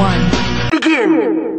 one. Begin!